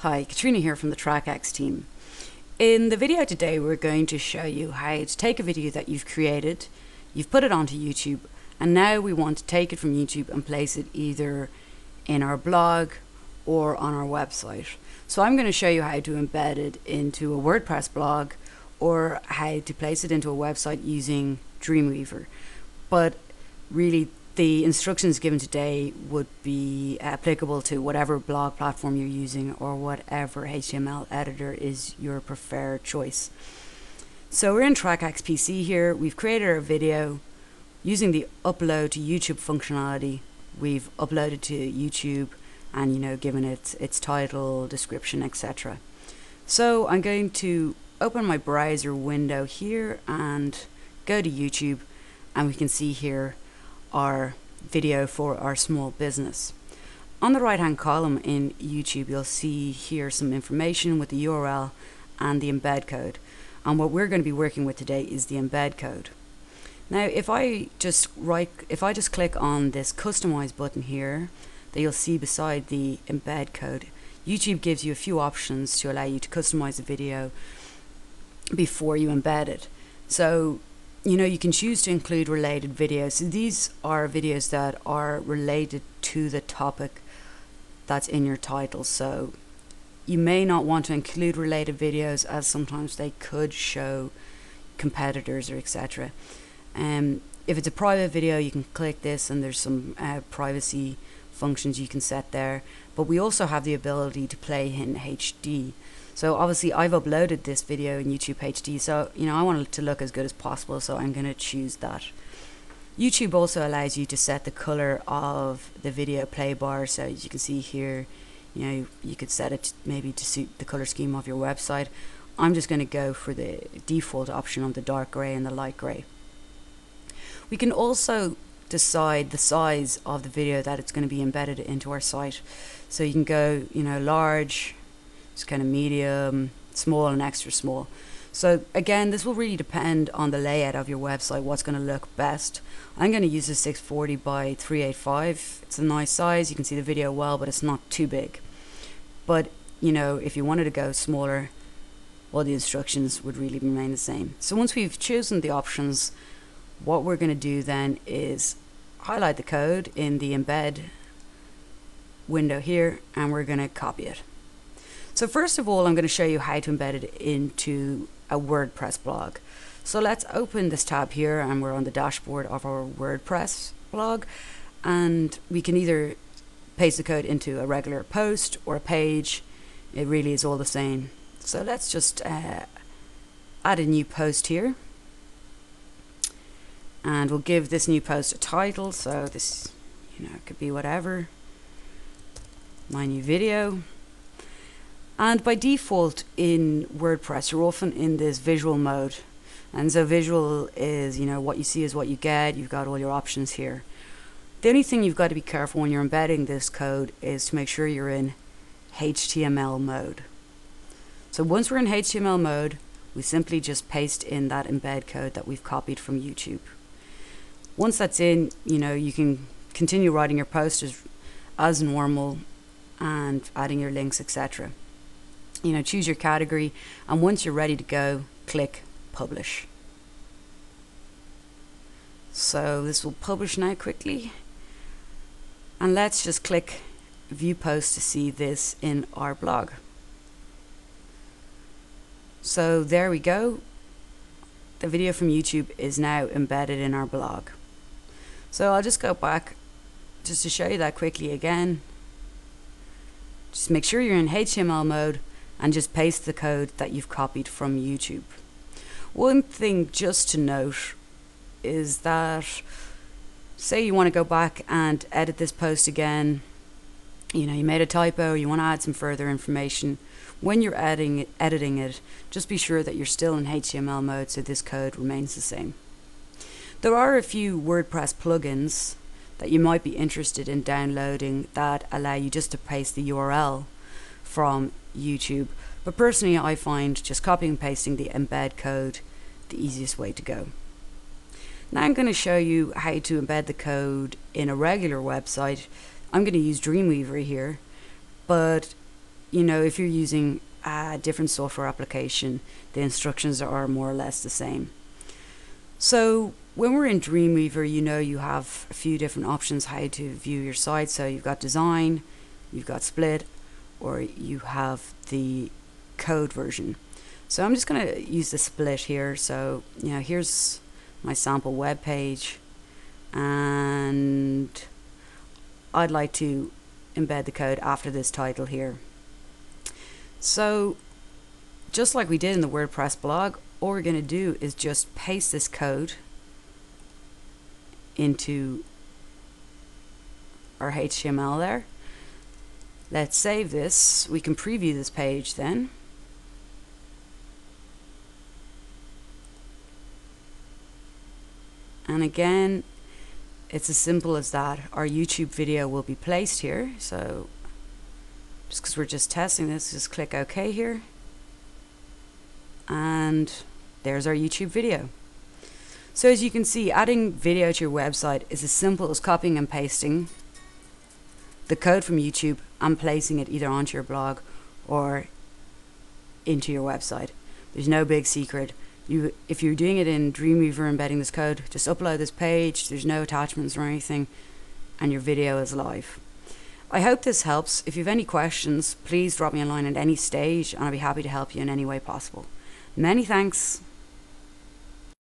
Hi, Katrina here from the trakAx team. In the video today we're going to show you how to take a video that you've created, you've put it onto YouTube, and now we want to take it from YouTube and place it either in our blog or on our website. So I'm going to show you how to embed it into a WordPress blog or how to place it into a website using Dreamweaver. But really the instructions given today would be applicable to whatever blog platform you're using or whatever HTML editor is your preferred choice. So we're in trakAxPC here. We've created our video using the upload to YouTube functionality. We've uploaded to YouTube and you know given it its title, description, etc. So I'm going to open my browser window here and go to YouTube and we can see here our video for our small business. On the right hand column in YouTube you'll see here some information with the URL and the embed code and what we're going to be working with today is the embed code. Now if I just right if I just click on this customize button here that you'll see beside the embed code YouTube gives you a few options to allow you to customize the video before you embed it. So you know, you can choose to include related videos. These are videos that are related to the topic that's in your title. So you may not want to include related videos as sometimes they could show competitors or etc. Um, if it's a private video, you can click this and there's some uh, privacy functions you can set there. But we also have the ability to play in HD. So obviously I've uploaded this video in YouTube HD, so you know I want it to look as good as possible, so I'm going to choose that. YouTube also allows you to set the color of the video play bar, so as you can see here, you know you could set it maybe to suit the color scheme of your website. I'm just going to go for the default option of the dark grey and the light grey. We can also decide the size of the video that it's going to be embedded into our site. So you can go, you know, large, it's kind of medium, small, and extra small. So again, this will really depend on the layout of your website, what's going to look best. I'm going to use a 640 by 385. It's a nice size. You can see the video well, but it's not too big. But, you know, if you wanted to go smaller, all the instructions would really remain the same. So once we've chosen the options, what we're going to do then is highlight the code in the embed window here, and we're going to copy it. So first of all, I'm going to show you how to embed it into a WordPress blog. So let's open this tab here and we're on the dashboard of our WordPress blog and we can either paste the code into a regular post or a page. It really is all the same. So let's just uh, add a new post here and we'll give this new post a title so this you know could be whatever my new video and by default in WordPress, you're often in this visual mode. And so visual is, you know, what you see is what you get. You've got all your options here. The only thing you've got to be careful when you're embedding this code is to make sure you're in HTML mode. So once we're in HTML mode, we simply just paste in that embed code that we've copied from YouTube. Once that's in, you know, you can continue writing your post as, as normal and adding your links, etc you know, choose your category, and once you're ready to go, click publish. So this will publish now quickly. And let's just click view post to see this in our blog. So there we go. The video from YouTube is now embedded in our blog. So I'll just go back just to show you that quickly again. Just make sure you're in HTML mode and just paste the code that you've copied from YouTube. One thing just to note is that say you want to go back and edit this post again, you know, you made a typo, you want to add some further information. When you're editing it, editing it, just be sure that you're still in HTML mode so this code remains the same. There are a few WordPress plugins that you might be interested in downloading that allow you just to paste the URL from YouTube. But personally, I find just copying and pasting the embed code the easiest way to go. Now I'm going to show you how to embed the code in a regular website. I'm going to use Dreamweaver here, but you know, if you're using a different software application, the instructions are more or less the same. So when we're in Dreamweaver, you know you have a few different options how to view your site. So you've got design, you've got split, or you have the code version. So I'm just going to use the split here. So, you know, here's my sample web page and I'd like to embed the code after this title here. So just like we did in the WordPress blog, all we're going to do is just paste this code into our HTML there. Let's save this. We can preview this page then. And again, it's as simple as that. Our YouTube video will be placed here. So just because we're just testing this, just click OK here. And there's our YouTube video. So as you can see, adding video to your website is as simple as copying and pasting the code from YouTube and placing it either onto your blog or into your website. There's no big secret. You, if you're doing it in Dreamweaver embedding this code, just upload this page, there's no attachments or anything, and your video is live. I hope this helps. If you have any questions, please drop me a line at any stage and I'll be happy to help you in any way possible. Many thanks.